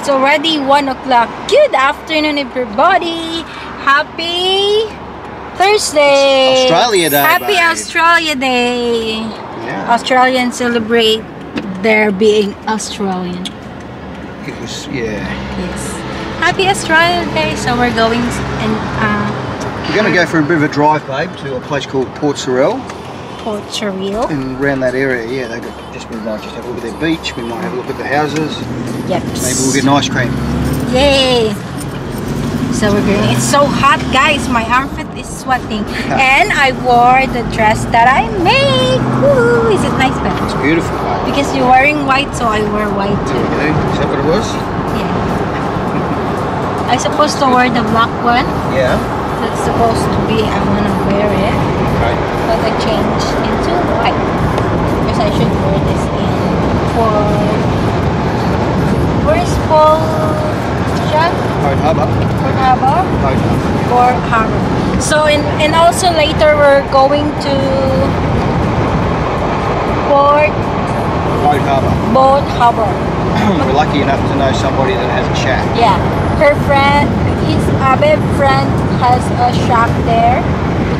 It's already 1 o'clock. Good afternoon, everybody. Happy Thursday. Australia Day, Happy babe. Australia Day. Yeah. Australians celebrate their being Australian. It was, yeah. Yes. Happy Australia Day. So we're going and uh, We're going to go for a bit of a drive, babe, to a place called Port Sorell. Port Surreal. And around that area, yeah, they could just we might just have a look at their beach. We might have a look at the houses. Yep. Maybe we'll get an ice cream. Yay! So we're going. It's so hot, guys. My armpit is sweating, and I wore the dress that I made. Woo! Is it nice, Ben? It's beautiful. Because you're wearing white, so I wear white too. go. Is that what it was? Yeah. I supposed to wear the black one. Yeah. That's supposed to be. I wanna wear it, Okay. but I changed into white because I should wear this in for. Where's Paul? Shot? Port Harbour. Port Harbor? Port Harbour. Harbor. So and and also later we're going to Port Port Harbour. Boat Harbor. We're lucky enough to know somebody that has a shack. Yeah, her friend, his Abe friend has a shack there,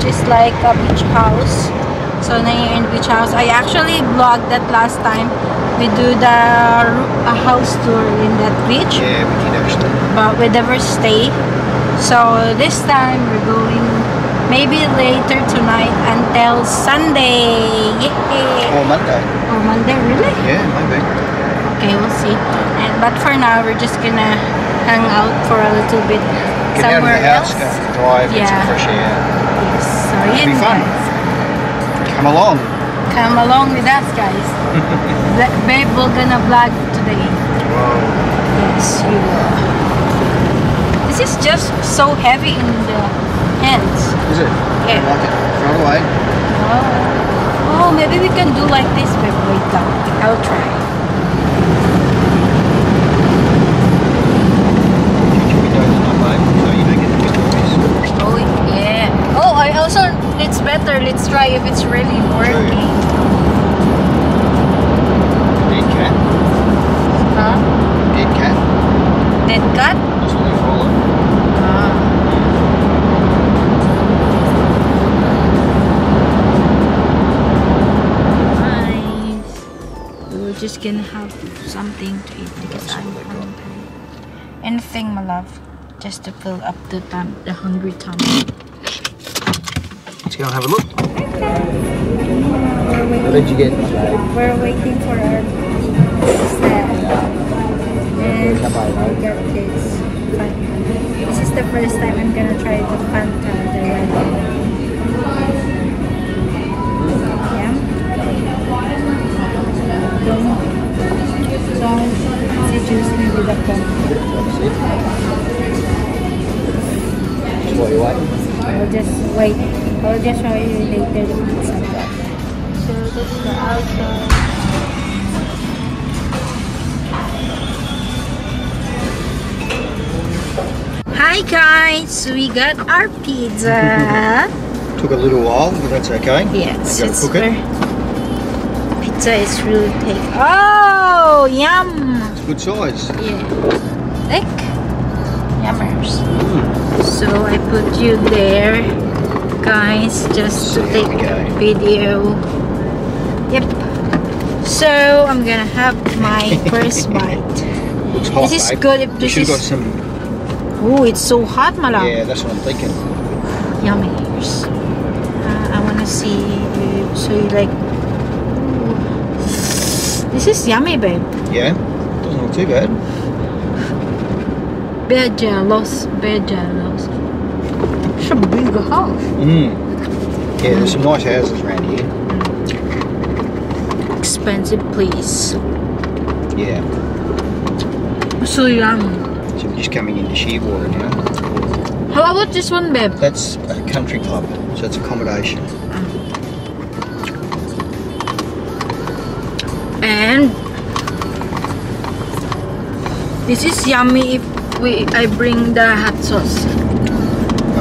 which is like a beach house. So now you're in beach house. I actually vlogged that last time. We do the a house tour in that beach. Yeah, we did actually. but we never stay. So this time we're going maybe later tonight until Sunday. Yay! Or Monday. Or Monday, really? Yeah, maybe. Okay, we'll see. And but for now, we're just gonna hang out for a little bit Get out of somewhere the house, else. go for a drive, get some Yeah. fresh air. Yes. So be fun. Come along. Come along with us, guys. Babe, we're gonna vlog today. Wow! Yes, you will. This is just so heavy in the hands. Is it? Yeah. Like it. Throw it away. Oh, oh, maybe we can do like this. Wait, wait. I'll try. Check your windows and up, babe, so you don't get the noise. Oh, yeah. Oh, I it's better. Let's try if it's really working. Dead cat. Huh? Dead cat. Dead cut? That's what they call it. Ah. Nice. We're just gonna have something to eat because I'm what they got. hungry. Anything, my love, just to fill up the tum the hungry tummy. Let's go and have a look. What did you get? We're waiting for our staff. And we got this. Fanta. This is the first time I'm gonna try the Fanta, the red one. Yeah. Don't, don't seduce me with a phone. What you waiting? I'll just wait. I'll just show you later the pizza. So that's the outside. Hi guys, we got our pizza. Took a little while, but that's okay. yes, it's cook it. Pizza is really thick. Oh, yum! It's good size. Yeah, thick. Yummers. Mm. So I put you there, guys, just to take a video. Yep. So I'm gonna have my first bite. Hot, This is good if You this is- some. Oh, it's so hot, malam. Yeah, that's what I'm thinking. Yummy. Uh, I wanna see. uh, So you like? Ooh. This is yummy, babe. Yeah, doesn't look too bad. Bejalos, bejalos. A big house. Mm. Yeah, there's some nice houses around here. Expensive place. Yeah. So yummy. So we're just coming into Shearwater now. How about this one, babe? That's a country club, so it's accommodation. And this is yummy if we I bring the hot sauce.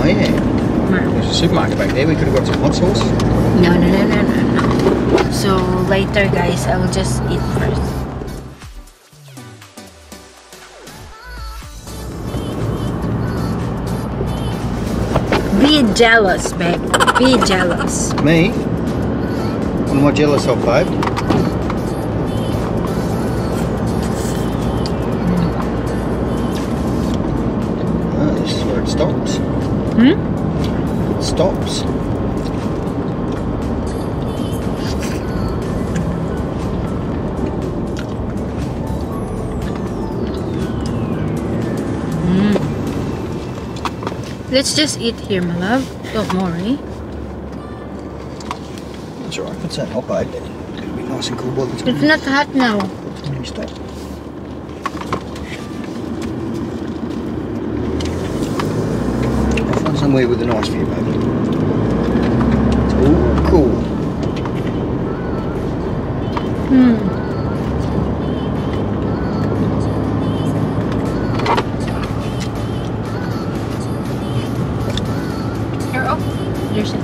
Oh yeah. No. There's a supermarket back there. We could have got some hot sauce. No, no, no, no, no, no. So later, guys, I will just eat first. Be jealous, babe. Be jealous. Me? I'm I jealous of, babe? Hmm? It stops. Let's just eat here, my love. Don't worry. That's alright. It's that hot, babe. It'll be nice and cool by the It's not hot now. stop. I'll with a nice view, babe. It's all cool. Hmm. Here, oh, there's a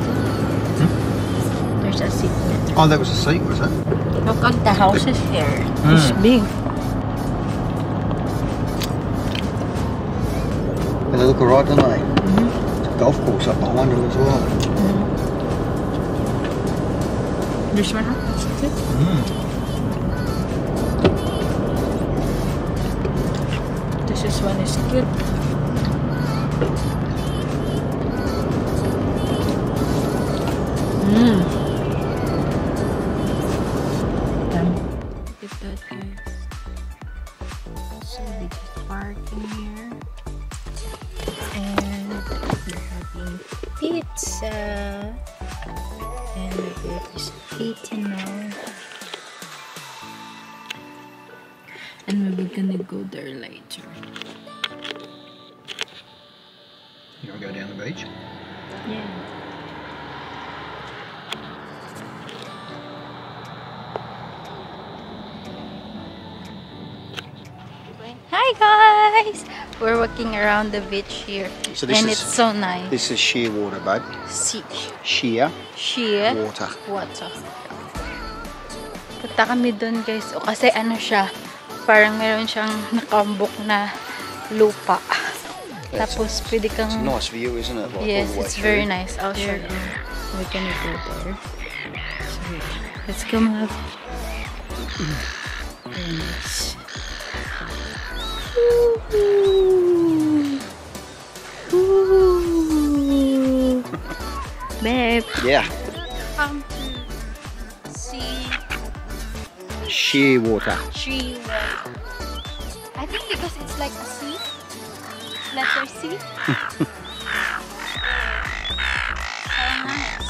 There's a seat there. Oh, that was a seat, was it? Look at the house is here. It's Hmm. big. They look alright, don't they? Mhm. There's a golf course up behind them as well. There's one up. Is it? This is one is good. Is eating now. And we're gonna go there later. You want to go down the beach? Yeah. Hi guys! We're walking around the beach here. So this and is- it's so nice. This is Shearwater, babe. See, Sheer sheer water. water. Punta kami doon guys. O kasi ano siya, parang meron siyang nakambok na lupa. Tapos pwede kang... It's a nice view, isn't it? Like, Yes, it's through. very nice. I'll show you. We're gonna go there. So, let's go, mga. Nice. Ooh. Ooh. Babe. Yeah, Come to see sheer water. tree water. I think because it's like a C. Letter C. so nice.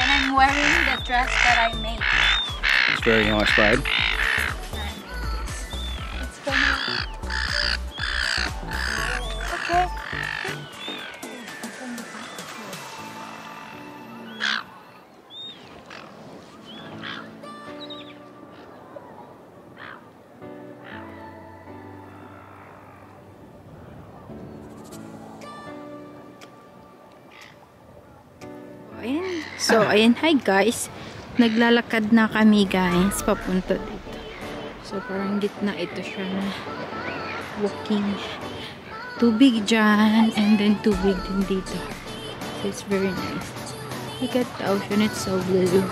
And I'm wearing the dress that I made. It's very nice, babe. So, ayan. Hi guys. Naglalakad na kami guys. Papunta dito. So, parang gitna ito siya na walking. Tubig dyan. And then tubig din dito. So, it's very nice. Look at the ocean. It's so blue.